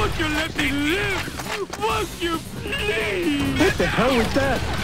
Won't you let me live? Won't you please? What the hell is that?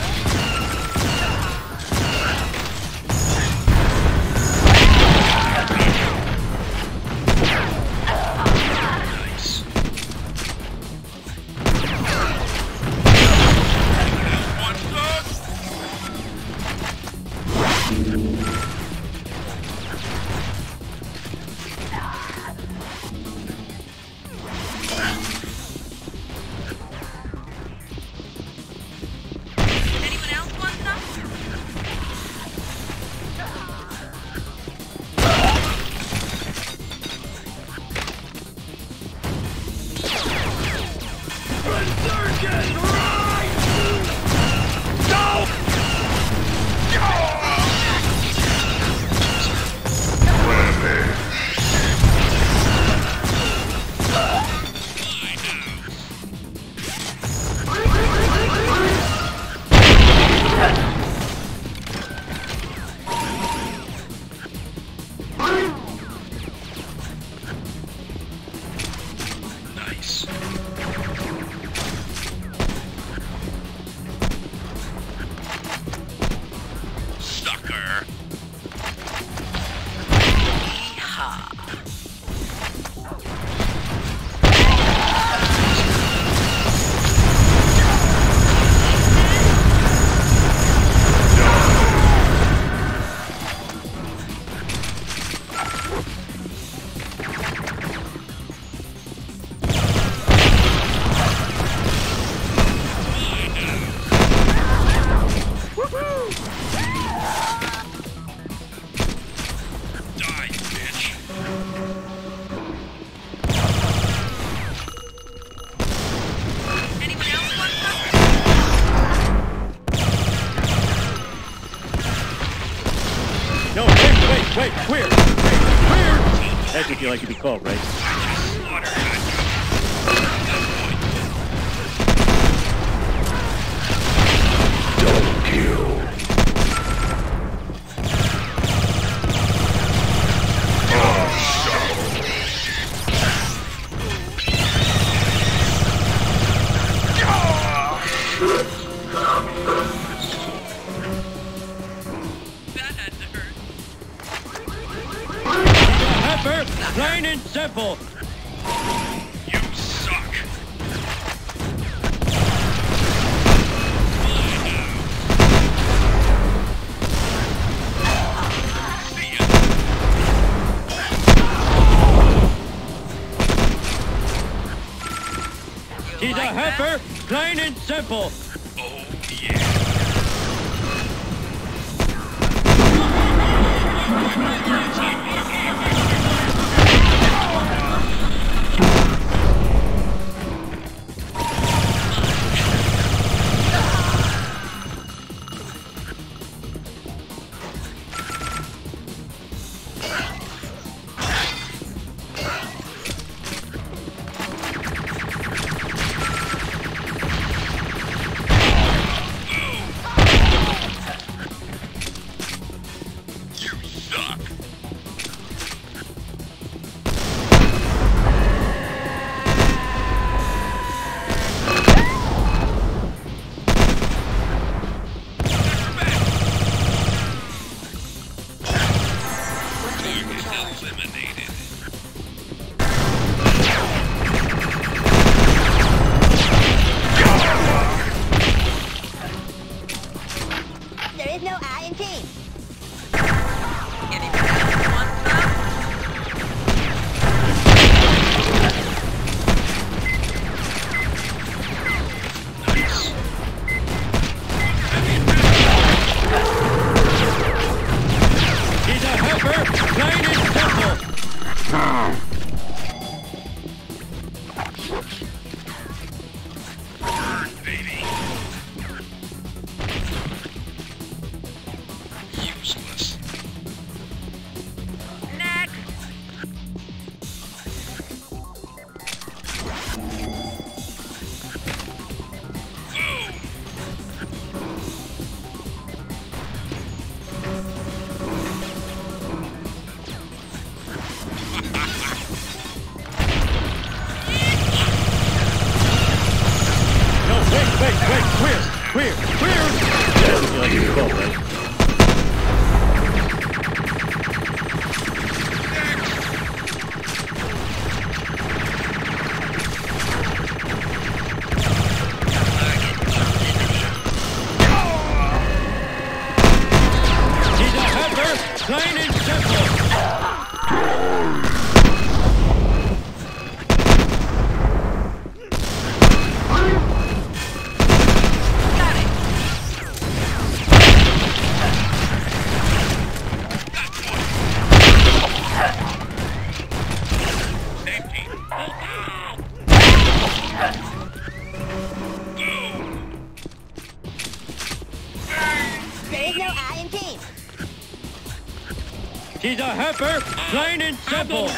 She's a heifer, plain and simple.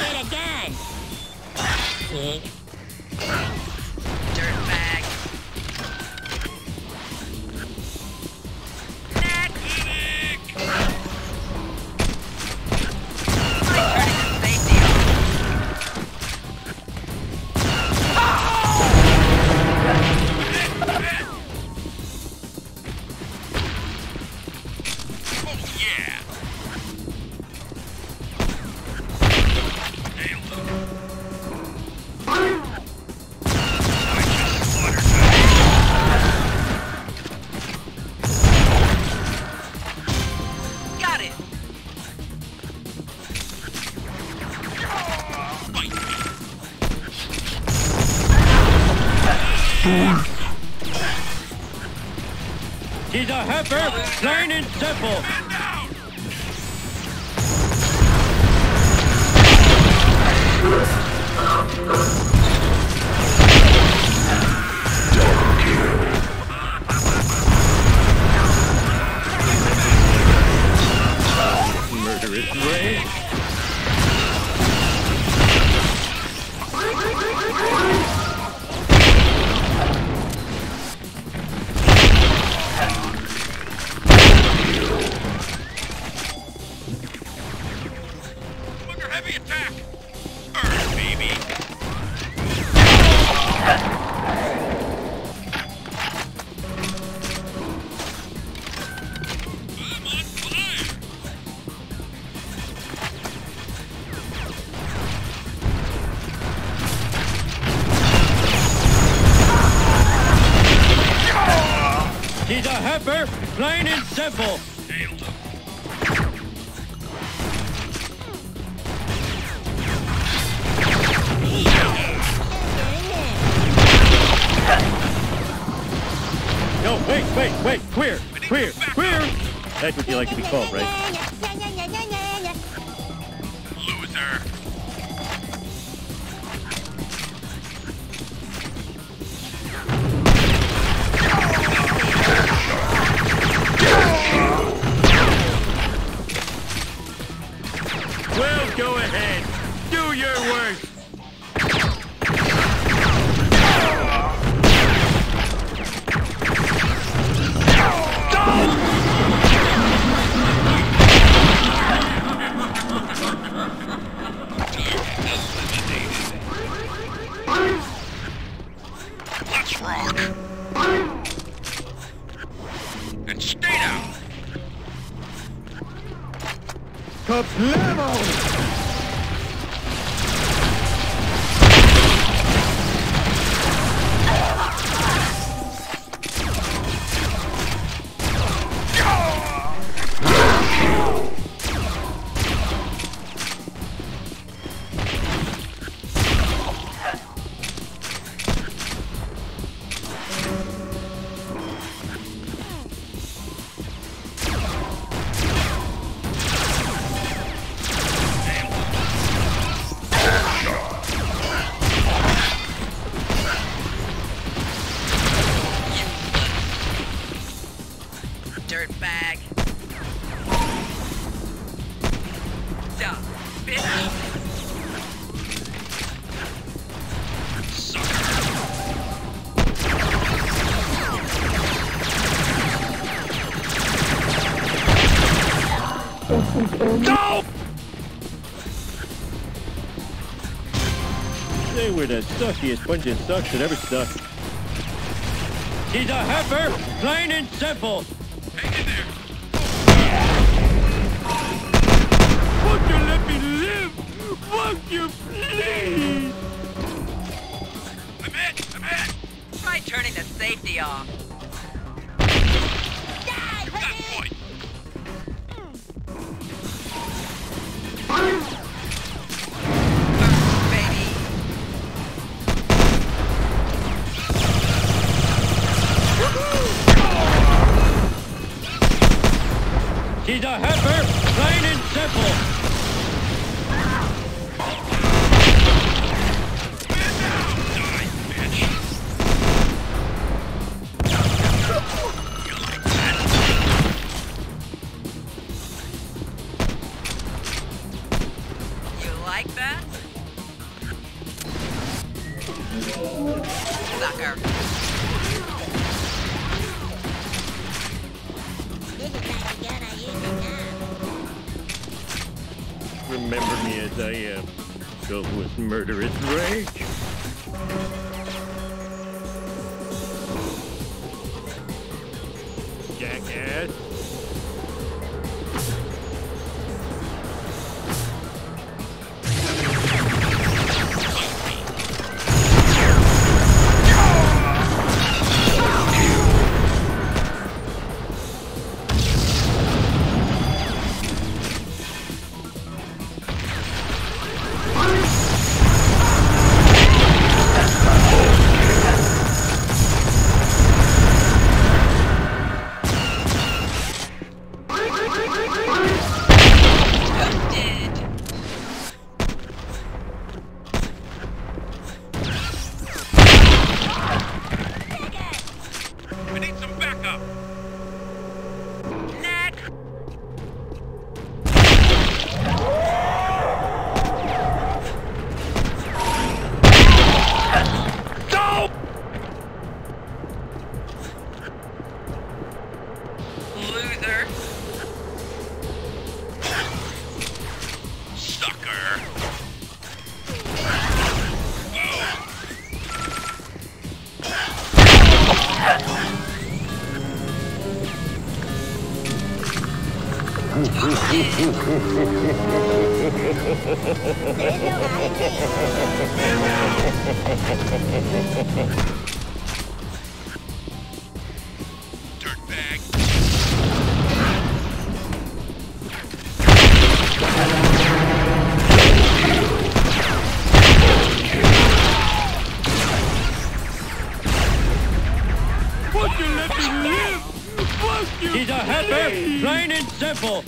I'm. Plain and simple. suckiest punch and sucks. should ever suck. He's a heifer, plain and simple. He's a heifer, plain and simple. murderous. Plain and simple.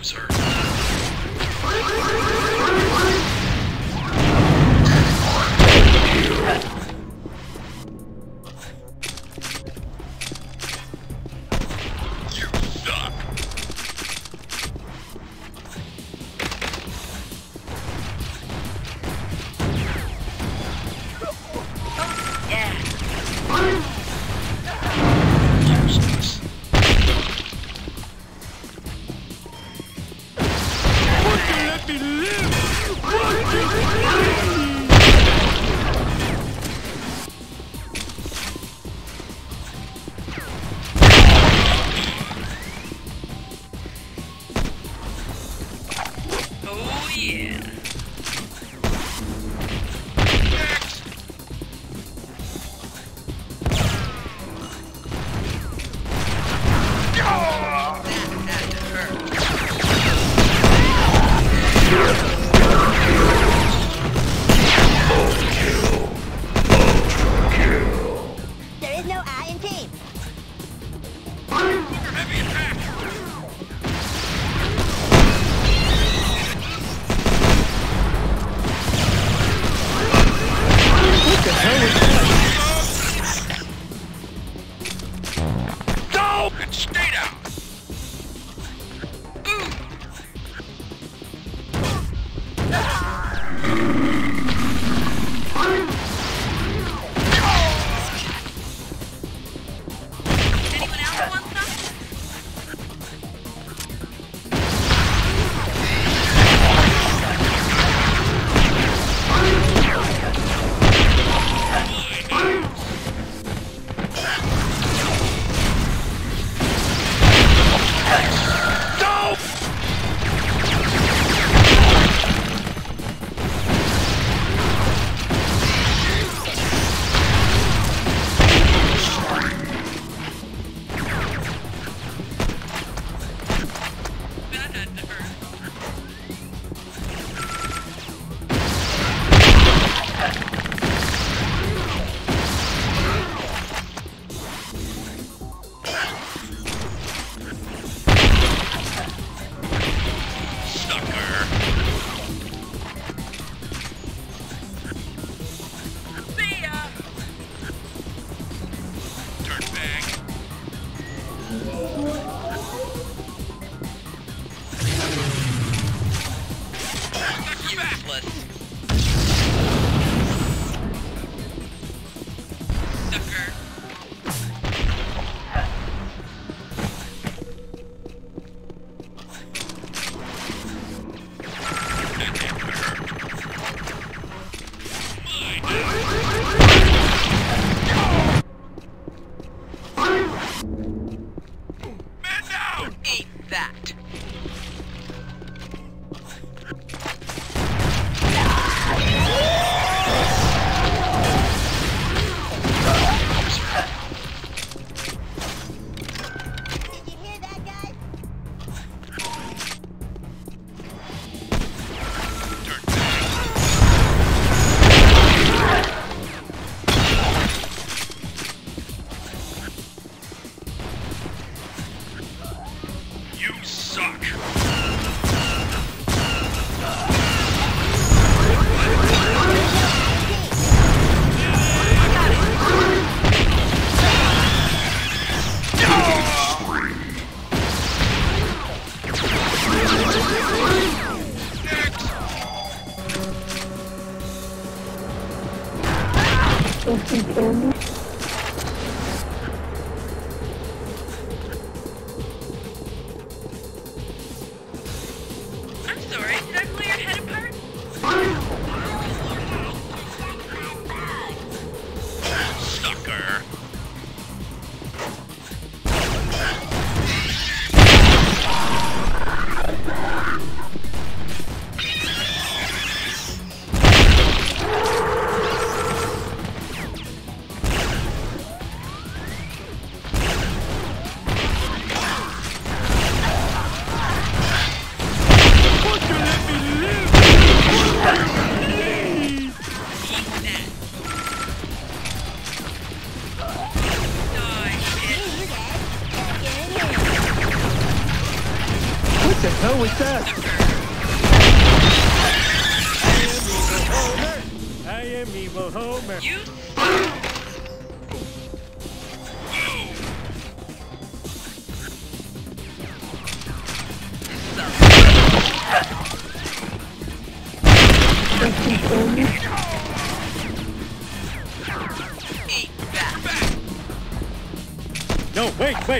Loser.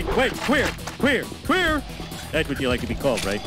wait, wait, queer, queer, queer. That's what you like to be called, right?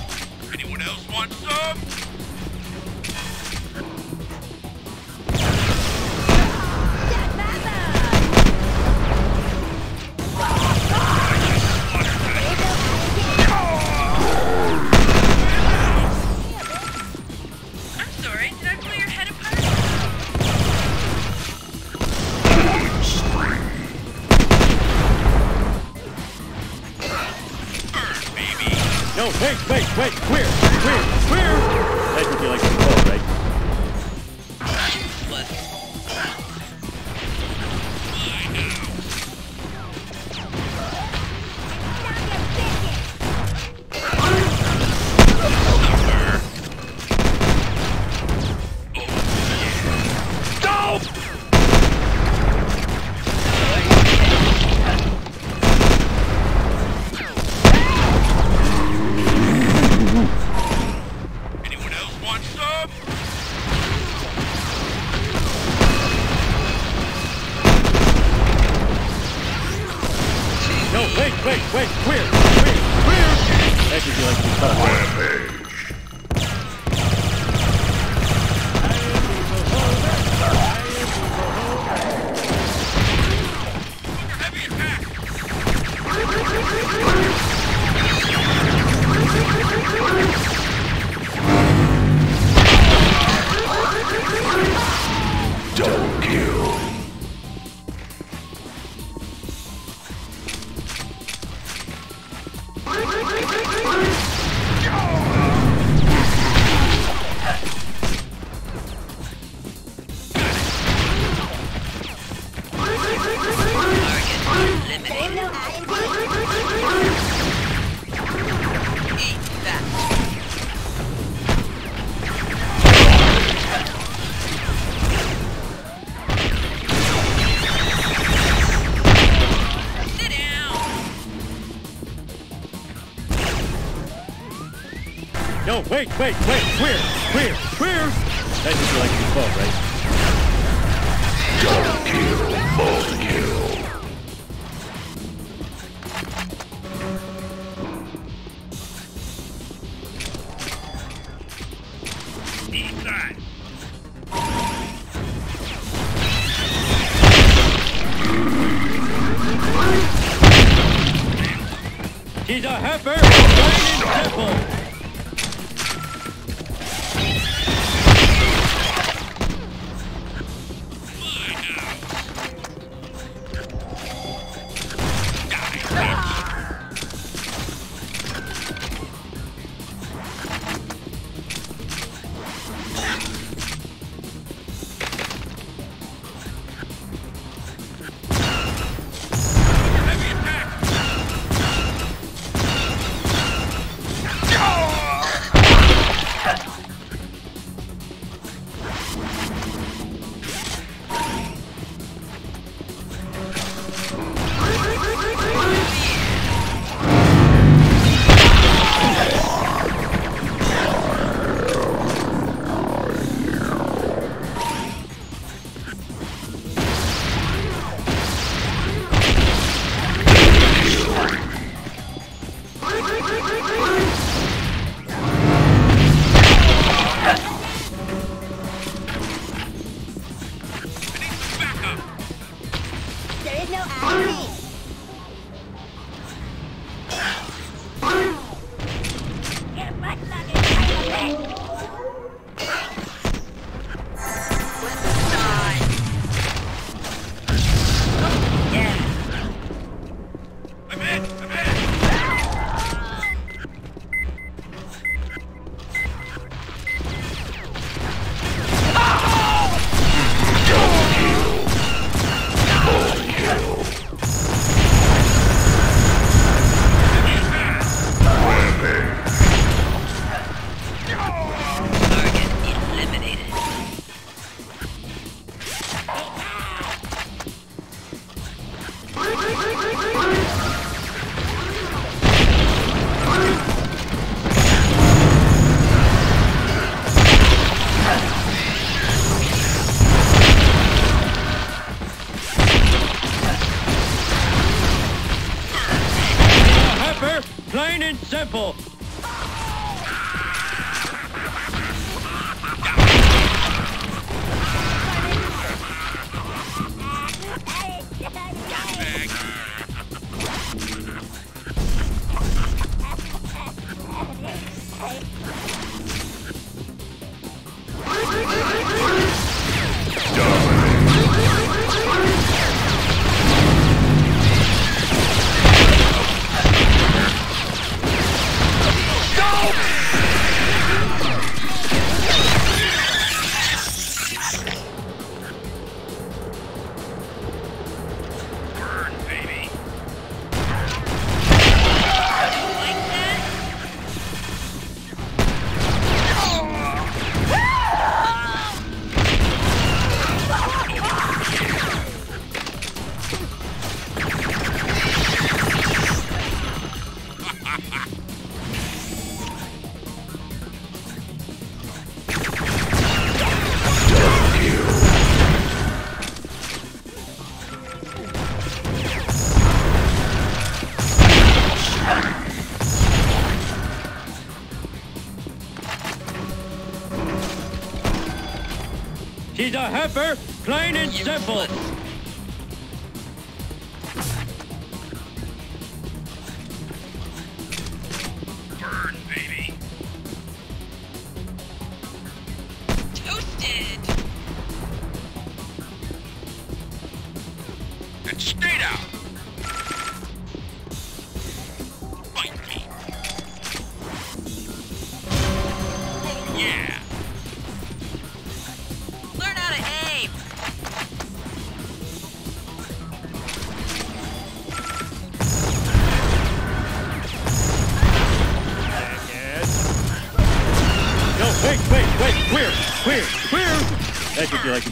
No, wait, wait, wait, queer, queer, queer! That would be like... Wait, wait, wait, where? She's a heifer, plain and simple.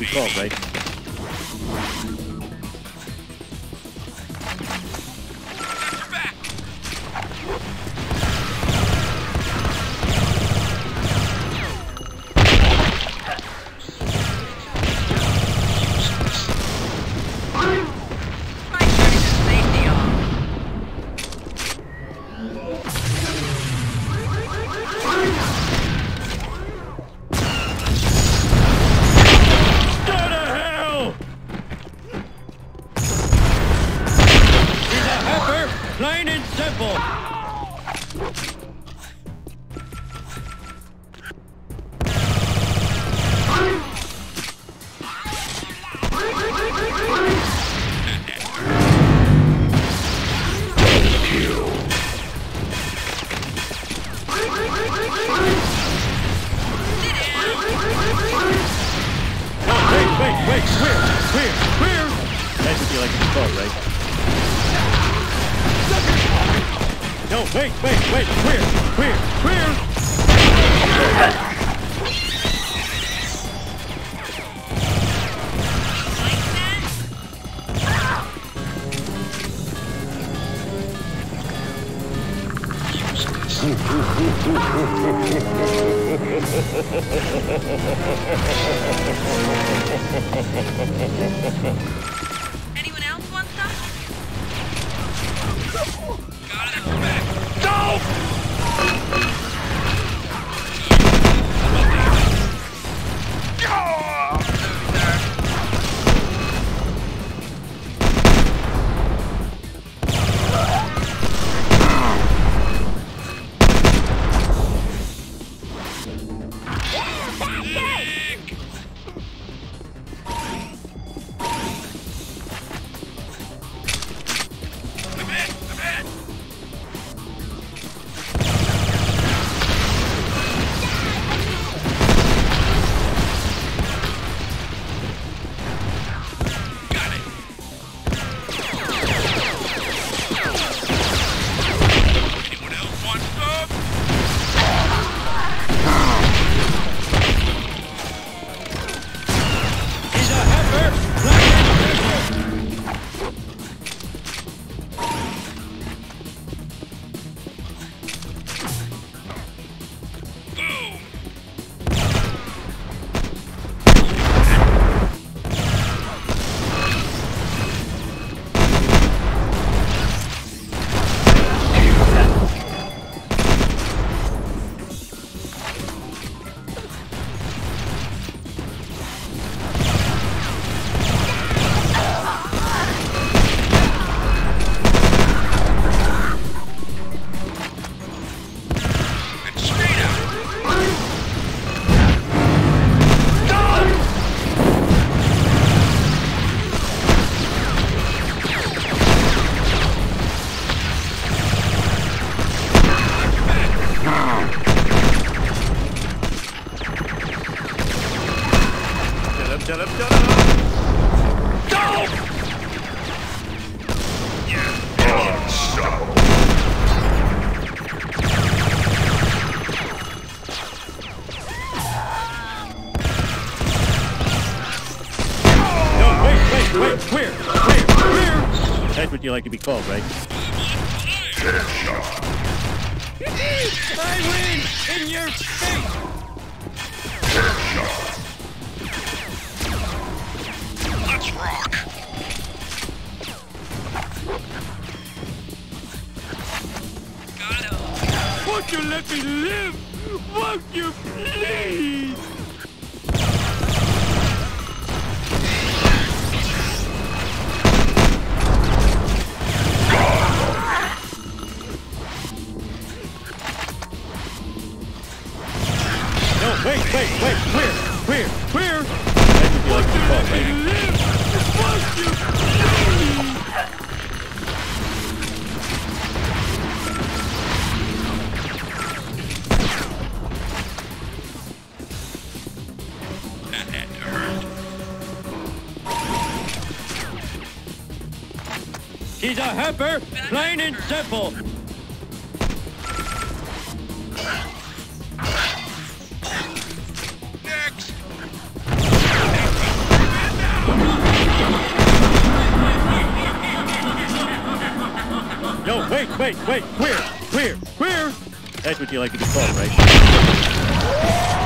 12, right? got it. right? I win in your face. Let's rock. Got him. Won't you let me live? Won't you please? Wait, wait, wait, queer, queer, queer. That's what you like to be called, right?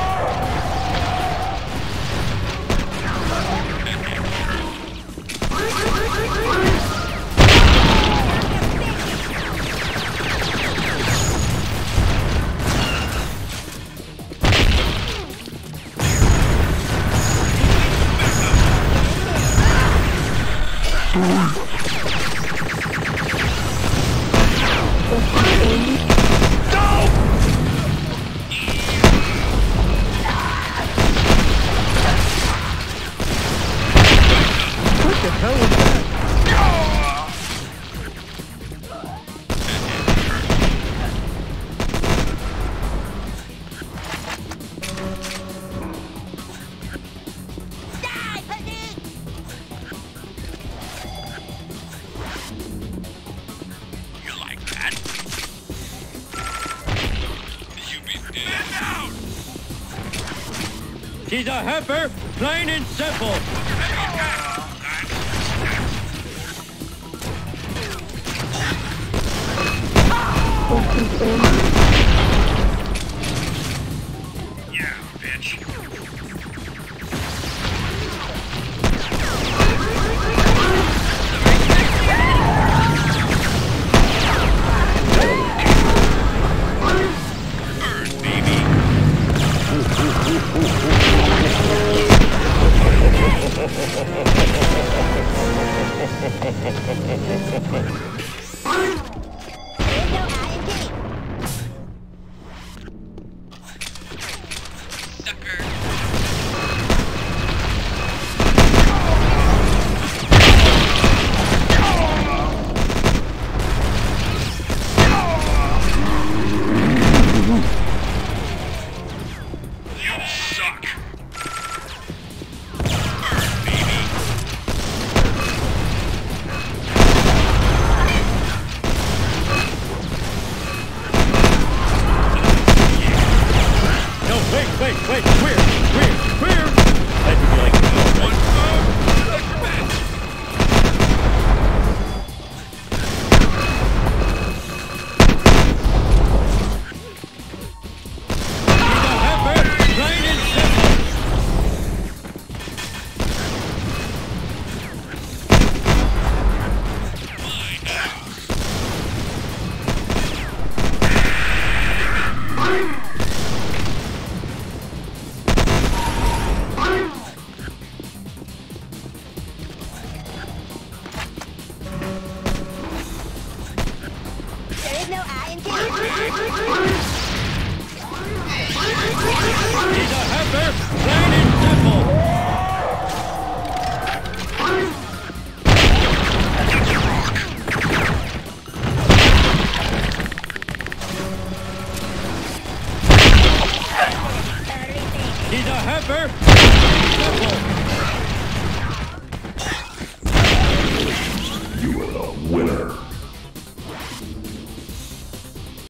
heifer, plain and simple.